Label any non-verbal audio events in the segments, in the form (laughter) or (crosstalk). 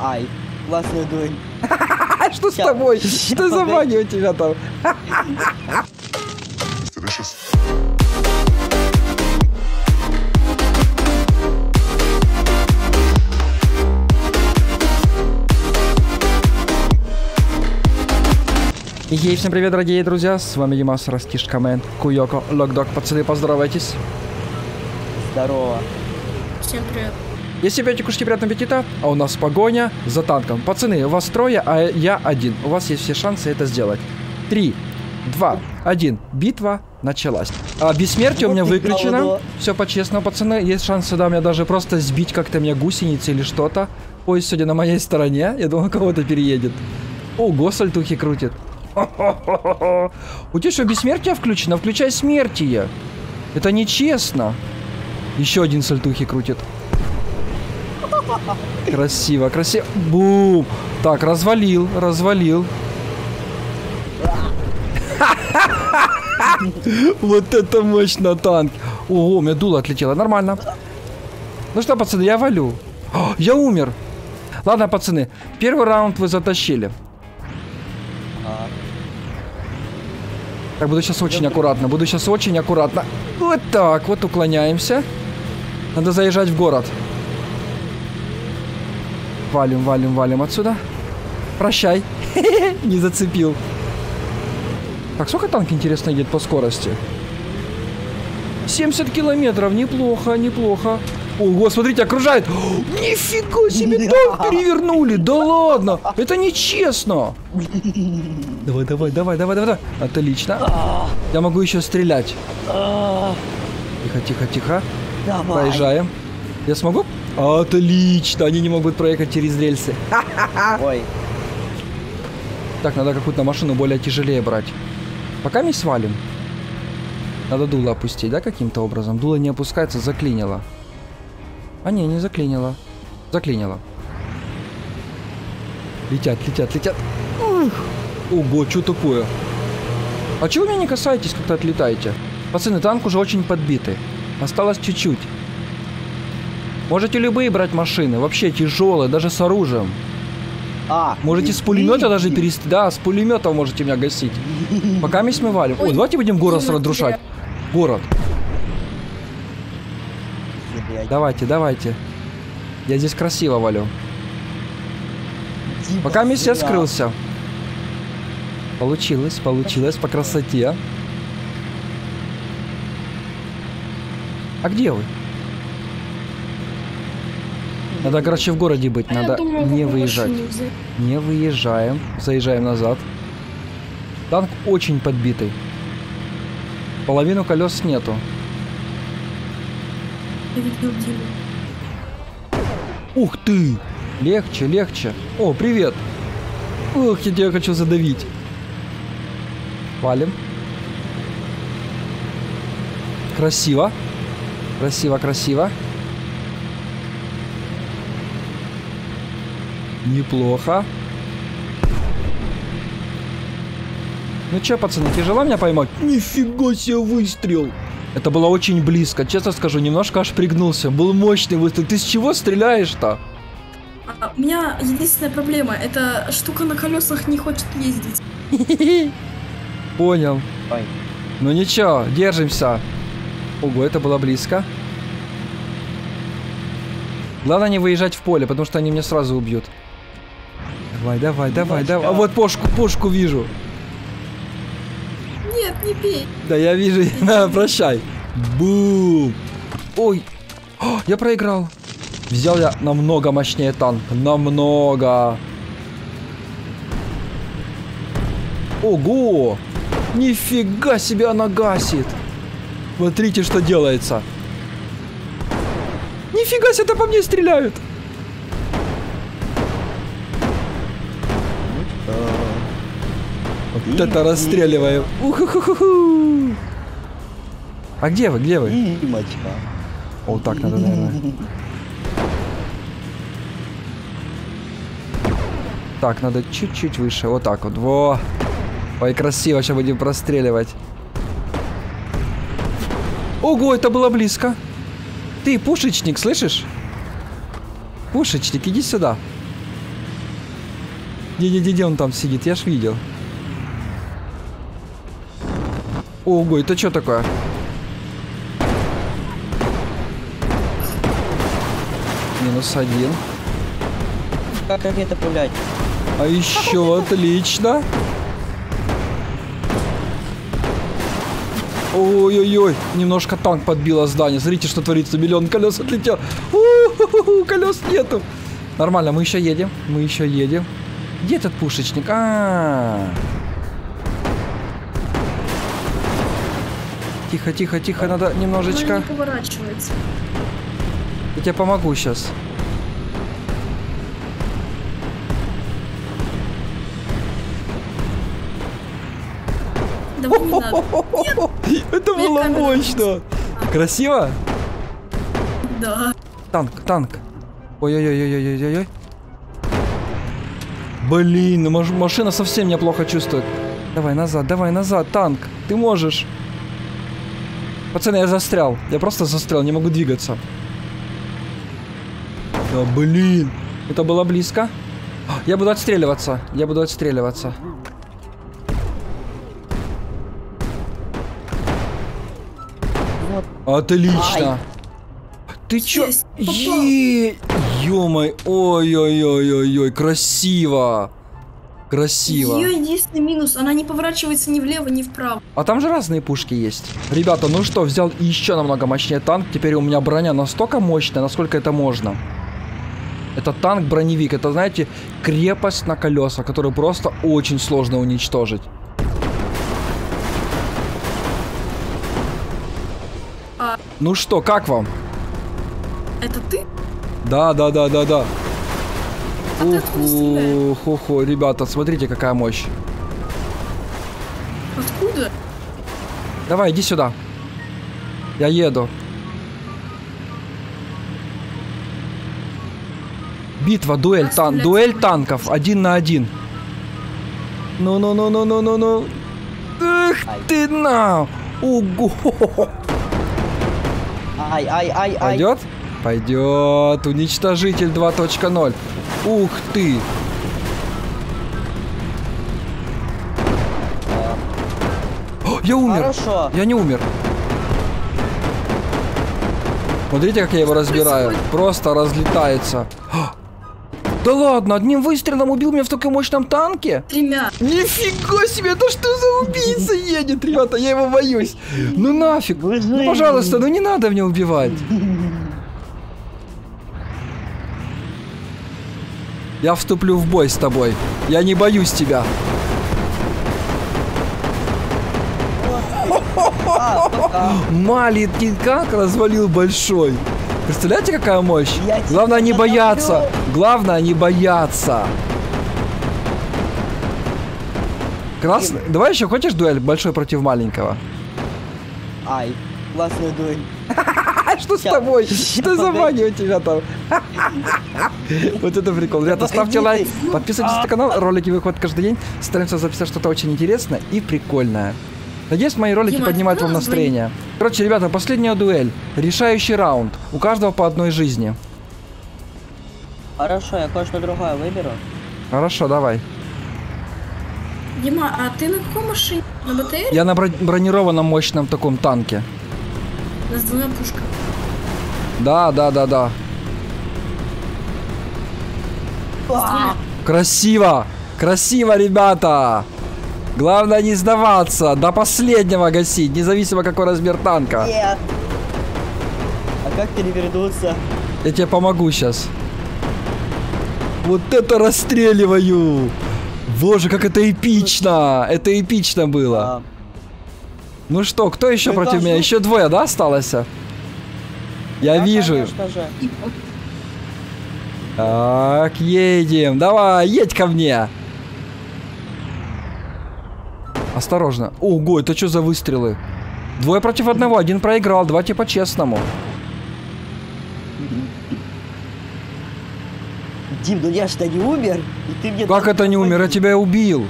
Ай, классный дуэль. (laughs) Что с тобой? (laughs) Что за магия у тебя там? Ей, всем привет, дорогие друзья, с вами Димас, Растиш Коммент, Куйоко, Локдог, пацаны, поздоровайтесь. Здорово. Всем привет. Если пьете, кушайте приятного аппетита, а у нас погоня за танком. Пацаны, у вас трое, а я один. У вас есть все шансы это сделать. Три, два, один. Битва началась. А бессмертие у меня Вот выключено. Все по-честному, пацаны. Есть шансы, да, меня даже просто сбить как-то меня гусеницы или что-то. Поезд сегодня на моей стороне. Я думал, кого-то переедет. Ого, сальтухи крутит. (laughs) У тебя что, бессмертие включено? Включай смертие. Это нечестно. Еще один сальтухи крутит. Красиво, красиво. Бум. Так, развалил, развалил. (laughs) Вот это мощно танк. Ого, у меня дуло отлетело. Нормально. Ну что, пацаны, я валю. О, Я умер. Ладно, пацаны, первый раунд вы затащили. Так, буду сейчас очень аккуратно. Буду сейчас очень аккуратно. Вот так, вот уклоняемся. Надо заезжать в город. Валим, валим, валим отсюда. Прощай. (laughs) Не зацепил. Так, сколько танк, интересно, едет по скорости? 70 километров. Неплохо, неплохо. Ого, смотрите, окружает. О, (gasps) Нифига себе, (laughs) танк перевернули. Да ладно. Это нечестно. (laughs) Давай, давай, давай, давай, давай. Отлично. Я могу еще стрелять. а, Тихо, тихо, тихо. Давай. Проезжаем. Я смогу? Отлично. Они не могут проехать через рельсы. (laughs) Ой, Так, надо какую-то машину более тяжелее брать. Пока мы свалим. Надо дуло опустить, да, каким-то образом? Дуло не опускается, заклинило. А не, не заклинило. Заклинило. Летят, летят, летят. Ух. Ого, что такое? А чего вы меня не касаетесь, как-то отлетаете? Пацаны, танк уже очень подбитый. Осталось чуть-чуть. Можете любые брать машины, вообще тяжелые, даже с оружием. а. Можете с пулемета даже перестрелять. Да, с пулемета можете меня гасить. Пока мы смывали. Ой, Ой, давайте будем город разрушать. Город. Давайте, давайте. Я здесь красиво валю. Пока зря. скрылся. Получилось, получилось по красоте. А где вы? Надо, короче, в городе быть. А Надо думала, не выезжать. Не выезжаем. Заезжаем назад. Танк очень подбитый. Половину колес нету. Ух ты! Легче, легче. О, привет! Ух, я тебя хочу задавить. Валим. Красиво. Красиво, красиво. Неплохо. Ну чё, пацаны, тяжело меня поймать? Нифига себе выстрел! Это было очень близко, честно скажу, немножко аж пригнулся. Был мощный выстрел. Ты с чего стреляешь-то? А, у меня единственная проблема. Эта штука на колесах не хочет ездить. (laughs) Понял. Ой, Ну ничего, держимся. Ого, это было близко. Главное не выезжать в поле, потому что они меня сразу убьют. Давай, давай, давай, Димочка. давай. А вот пушку, пушку вижу. Нет, не пей. Да я вижу, (laughs) на, прощай. Бум. Ой, О, я проиграл. Взял я намного мощнее танк, намного. Ого! Нифига себе она гасит. Смотрите, что делается. Нифига себе, это по мне стреляют. Вот это расстреливаю. Уху-ху-ху-ху. А где вы, где вы? Димочка. Вот так надо, наверное. Так, надо чуть-чуть выше. Вот так вот. Во. Ой, красиво. Сейчас будем простреливать. Ого, это было близко. Ты, пушечник, слышишь? Пушечник, иди сюда. Где-где-где он там сидит? Я ж видел. Ого, это что такое? Минус один. Как, как это пулять? А еще отлично. Ой-ой-ой, немножко танк подбило здание. Смотрите, что творится. Миллион колес отлетел. У-ху-ху, колес нету. Нормально, мы еще едем. Мы еще едем. Где этот пушечник? А. Тихо, тихо, тихо, надо Она немножечко. не поворачивается. Я тебе помогу сейчас. Давай не надо. Это Мне было мощно. Красиво? Да. Танк, танк. Ой-ой-ой-ой-ой-ой-ой. Блин, ну маш- машина совсем неплохо чувствует. Давай назад, давай назад, танк. Ты можешь. Пацаны, я застрял. Я просто застрял, не могу двигаться. Да блин. Это было близко. Я буду отстреливаться. Я буду отстреливаться. Вот. Отлично. Ты чё? Есть, попал. Е, ё-мой, ой-ой-ой-ой-ой, красиво. Красиво. Ее единственный минус, она не поворачивается ни влево, ни вправо. А там же разные пушки есть. Ребята, ну что, взял еще намного мощнее танк. Теперь у меня броня настолько мощная, насколько это можно. Это танк-броневик. Это, знаете, крепость на колесах, которую просто очень сложно уничтожить. А- Ну что, как вам? Это ты? Да, да, да, да, да. А ты откуда стреляешь? Ух, ух, ух, ребята, смотрите, какая мощь. Откуда? Давай, иди сюда. Я еду. Битва, дуэль, тан дуэль танков, один на один. Ну-ну-ну-ну-ну-ну-ну. Эх ты на! Ого! Ай, ай, ай, ай. Пойдет? Уничтожитель 2.0. Ух ты! О, Я умер! Хорошо. Я не умер. Смотрите, как я его разбираю. Просто разлетается. Да ладно, одним выстрелом убил меня в таком мощном танке? Тремя. Нифига себе, это что за убийца едет, ребята, я его боюсь. Ну нафиг. Ну, пожалуйста, ну не надо меня убивать. Я вступлю в бой с тобой. Я не боюсь тебя. Маленький как развалил большой. Представляете, какая мощь? Я Главное не бояться. Главное не бояться. Красный. Давай еще хочешь дуэль большой против маленького? ай. Классная дуэль. (laughs) А (laughs) что с тобой? Что за магия у тебя там? (laughs) Вот это прикол. Ребята, ставьте лайк, подписывайтесь на канал, ролики выходят каждый день. Стараемся записать что-то очень интересное и прикольное. Надеюсь, мои ролики Дима, поднимают вам нас настроение. Короче, ребята, последняя дуэль. Решающий раунд. У каждого по одной жизни. Хорошо, я кое-что другое выберу. Хорошо, давай. Дима, а ты на какой машине? На БТР? Я на бро- бронированном мощном таком танке. С двумя пушками. Да, да, да, да. Красиво! Красиво, ребята! Главное не сдаваться, до последнего гасить, независимо какой размер танка. Нет. А как перевернуться? Я тебе помогу сейчас. Вот это расстреливаю! Боже, как это эпично! Это эпично было. А, Ну что, кто еще против меня? Еще двое, да, осталось? Я да, вижу. конечно же. Так, едем. Давай, едь ко мне. Осторожно. Ого, это что за выстрелы? Двое против одного, один проиграл, давайте по-честному. Дим, ну я что не умер? И ты мне Как это не умер? Я тебя убил.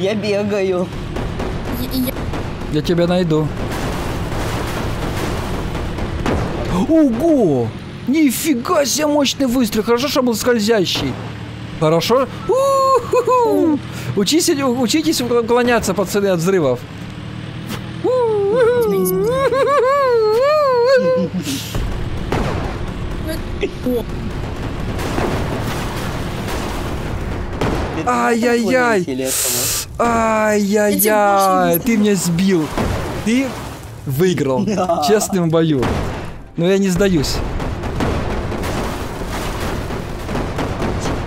Я бегаю. и я- Я тебя найду. Ого! Нифига себе мощный выстрел. Хорошо, что был скользящий. Хорошо? Уху. Учись, учитесь уклоняться, пацаны, от взрывов. Ай-яй-яй. Ай-яй-яй, ты меня сбил. Ты выиграл в честном бою. Но я не сдаюсь.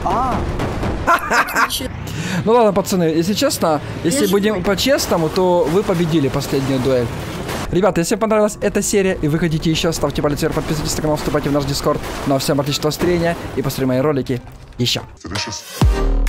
А, Ну ладно, пацаны, если честно, если будем по-честному, то вы победили последнюю дуэль. Ребята, если вам понравилась эта серия и вы хотите еще, ставьте палец вверх, подписывайтесь на канал, вступайте в наш дискорд. Ну а всем отличного настроения и посмотрим мои ролики еще. Delicious.